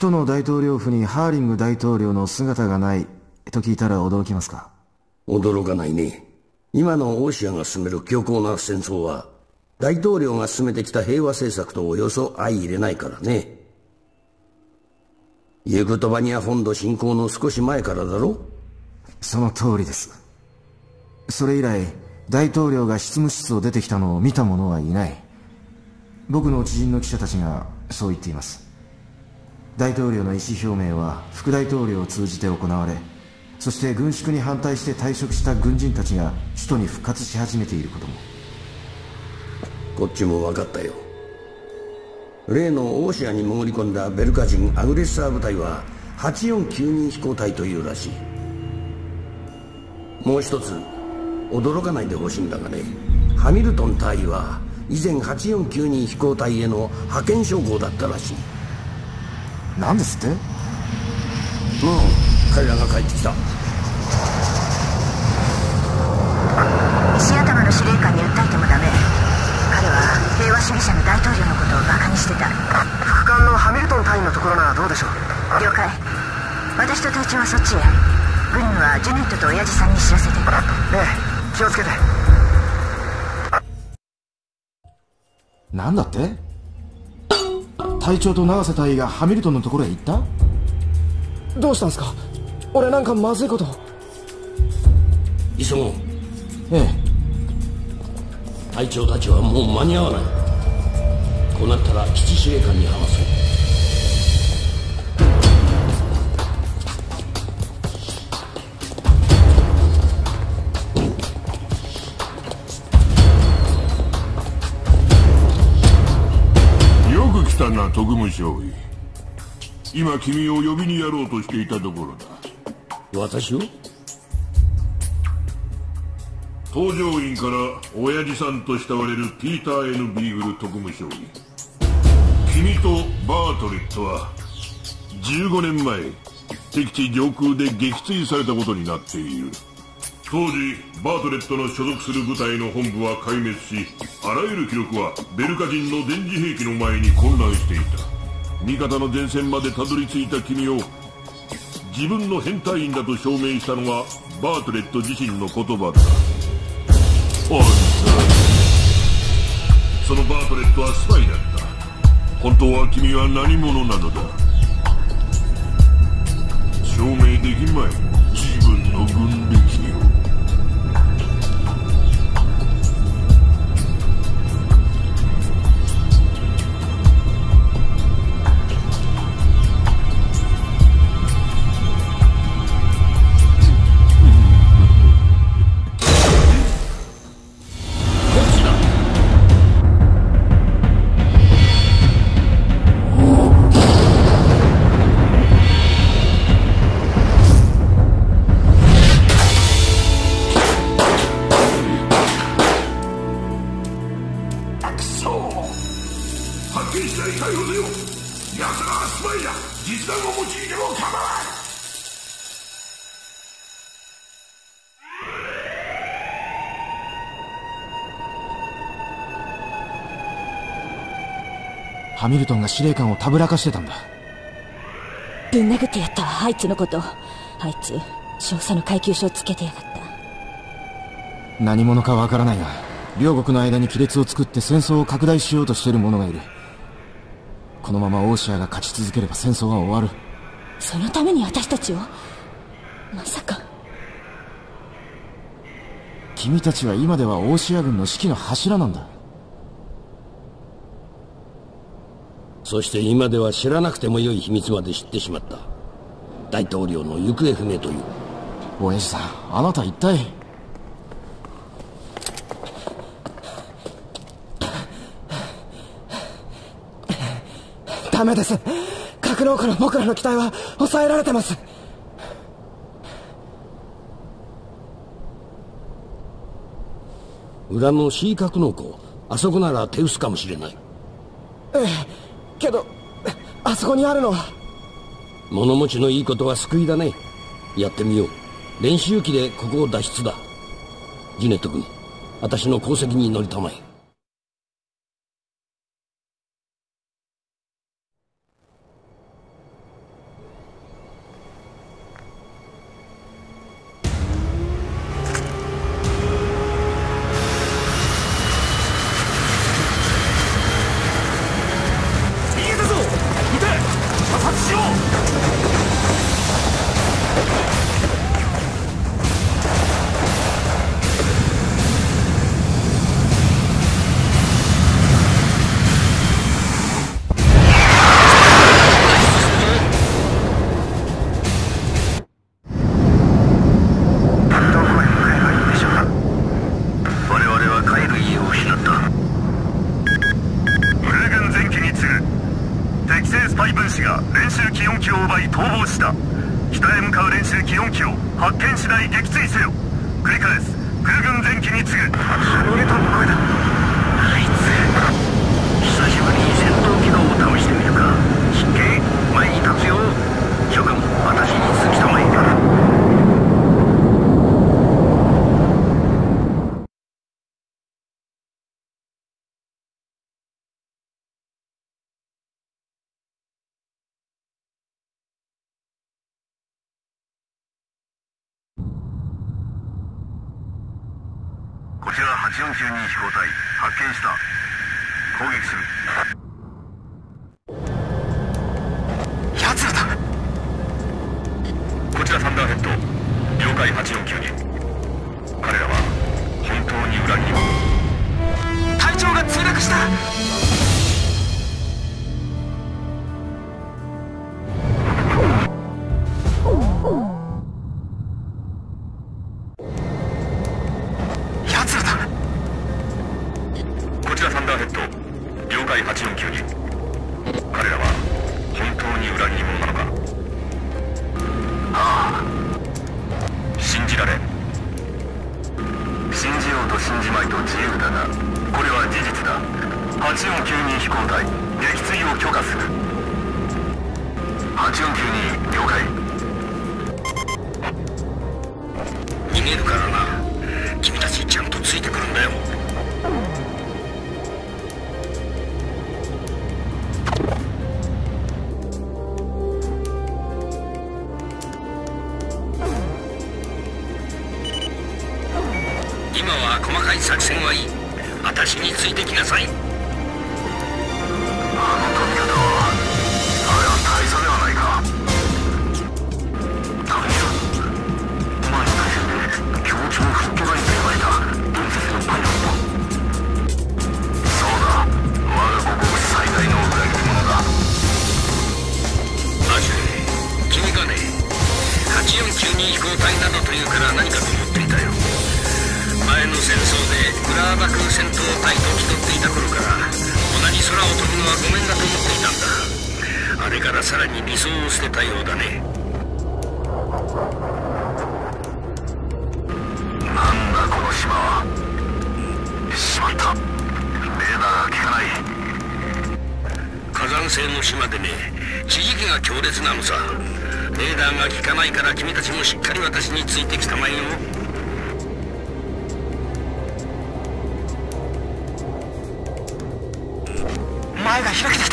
都の大統領府にハーリング大統領の姿がないと聞いたら驚きますか？驚かないね。今のオーシアが進める強硬な戦争は大統領が進めてきた平和政策とおよそ相入れないからね。ユグトバニア本土侵攻の少し前からだろ？その通りです。それ以来大統領が執務室を出てきたのを見た者はいない。僕の知人の記者たちがそう言っています大統領の意思表明は副大統領を通じて行われそして軍縮に反対して退職した軍人たちが首都に復活し始めていることも。こっちも分かったよ。例のオーシアに潜り込んだベルカ人アグレッサー部隊は8492飛行隊というらしい。もう一つ驚かないでほしいんだがね。ハミルトン大尉は以前8492飛行隊への派遣将校だったらしい。何ですって？うん。彼らが帰ってきた。石頭の司令官に訴えてもダメ。彼は平和主義者の大統領のことをバカにしてた。副官のハミルトン隊員のところならどうでしょう？了解。私と隊長はそっちへ。軍にはジュネットと親父さんに知らせて。ねえ気をつけて。何だって？隊長と永瀬隊員がハミルトンのところへ行った？どうしたんですか？俺なんかまずいこと。急ごうええ。隊長たちはもう間に合わない。こうなったら基地司令官に話そな徳務少尉今君を呼びにやろうとしていたところだ。私を？搭乗員から親父さんと慕われるピーター・エヌ・ビーグル特務少尉君とバートレットは15年前敵地上空で撃墜されたことになっている。当時バートレットの所属する部隊の本部は壊滅しあらゆる記録はベルカ人の電磁兵器の前に混乱していた。味方の前線までたどり着いた君を自分の変態員だと証明したのがバートレット自身の言葉だ。あんたそのバートレットはスパイだった。本当は君は何者なのだ。証明できまい。ミルトンが司令官をたぶらかしてたんだ。ぶん殴ってやったわ。あいつのこと。あいつ少佐の階級書をつけてやがった。何者かわからないが両国の間に亀裂を作って戦争を拡大しようとしている者がいる。このままオーシアが勝ち続ければ戦争は終わる。そのために私たちを。まさか。君たちは今ではオーシア軍の指揮の柱なんだそして今では知らなくてもよい秘密まで知ってしまった。大統領の行方不明という。親父さんあなた一体？ダメです。格納庫の僕らの機体は抑えられてます。裏の C 格納庫あそこなら手薄かもしれないけどあそこにあるのは。物持ちのいいことは救いだね。やってみよう。練習機でここを脱出だ。ジュネット君私の功績に乗りたまえ。3周に飛行隊発見した。攻撃する。許可する。8492了8492飛行隊などというから何かと思っていたよ。前の戦争でグラーバ空戦闘隊と気取っていた頃から同じ空を飛ぶのはごめんだと思っていたんだ。あれからさらに理想を捨てたようだね。なんだこの島は。しまった。レーダーが効かない。火山性の島でね地磁気が強烈なのさ。レーダーが効かないから君たちもしっかり私についてきたまえよ。前が開けた。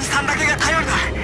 じさんだけが頼りだ。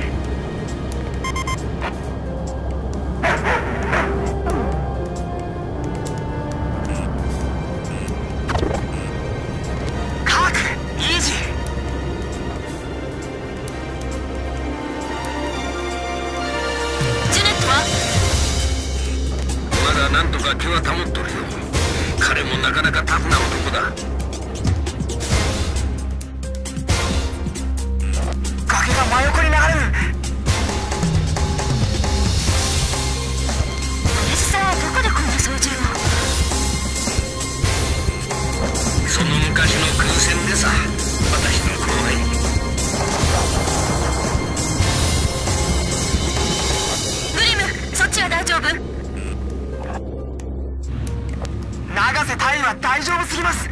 前は大丈夫すぎます。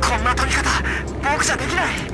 こんな飛び方僕じゃできない。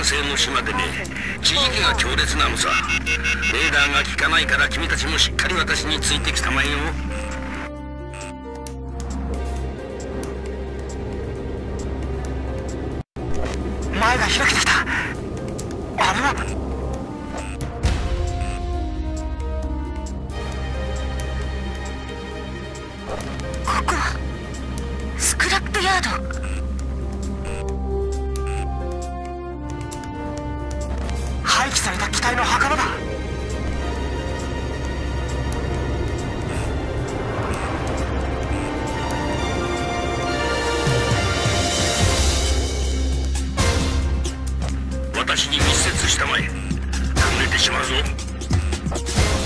南西の島でね地域が強烈なのさ。レーダーが効かないから君たちもしっかり私についてきたまえよ。しまうぞ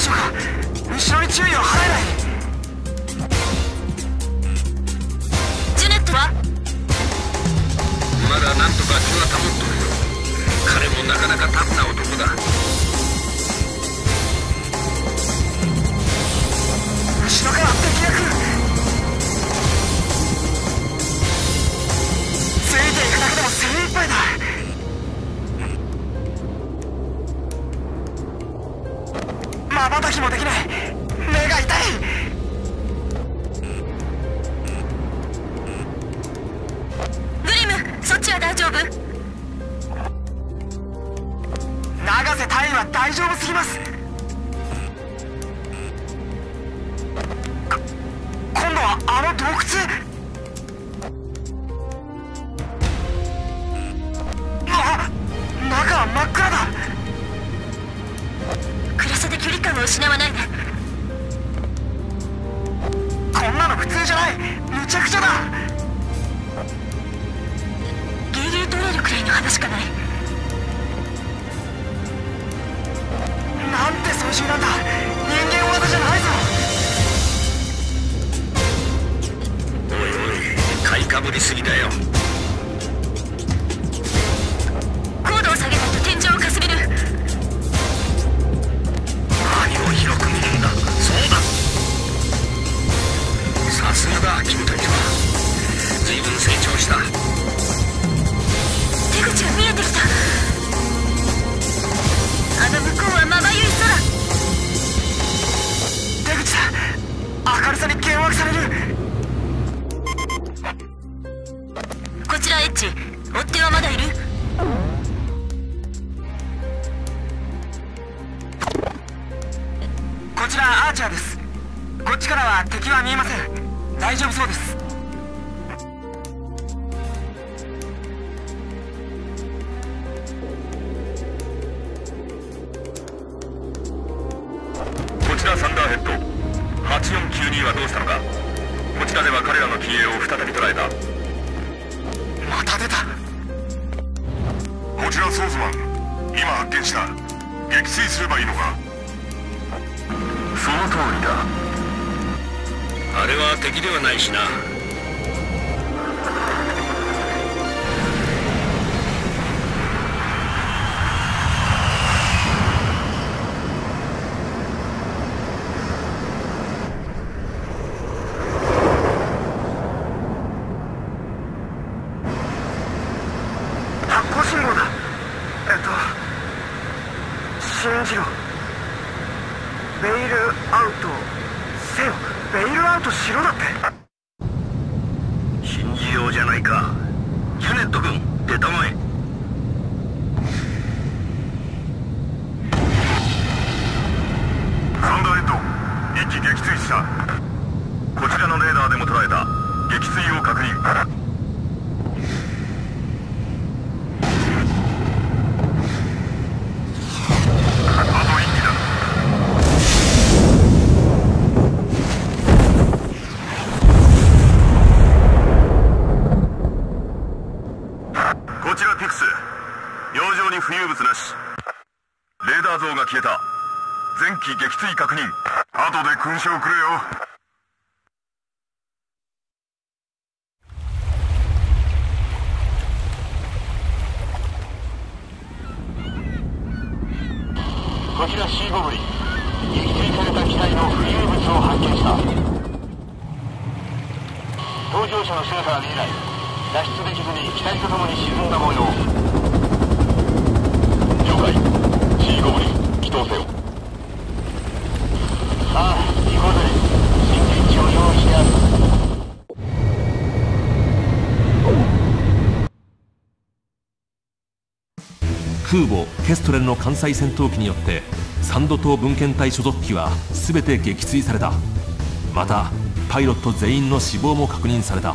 以上だ後ろに注意を払えない。ジュネットは？まだなんとか手は保っとるよ。彼もなかなかタフな男だ。彼らの機影を再び捉えた。また出た。こちらソーズマン今発見した。撃墜すればいいのか。その通りだ。あれは敵ではないしな発光信号だえっと信じろベイルアウトせよベイルアウトしろだって信じようじゃないかキュネット君出たまえサンダーヘッド一機撃墜したこちらのレーダーでも捉えた撃墜を確認あと一機だこちらピクス洋上に浮遊物なしレーダー像が消えた全機撃墜確認。後で勲章くれよ。こちらシーゴブリ。撃墜された機体の浮遊物を発見した。搭乗者の姿は見えない。脱出できずに機体とともに沈んだ模様。了解。シーゴブリ起動せよ。あ行こうぜ。新天地を用意してある空母ケストレンの艦載戦闘機によってサンド島分遣隊所属機は全て撃墜された。またパイロット全員の死亡も確認された。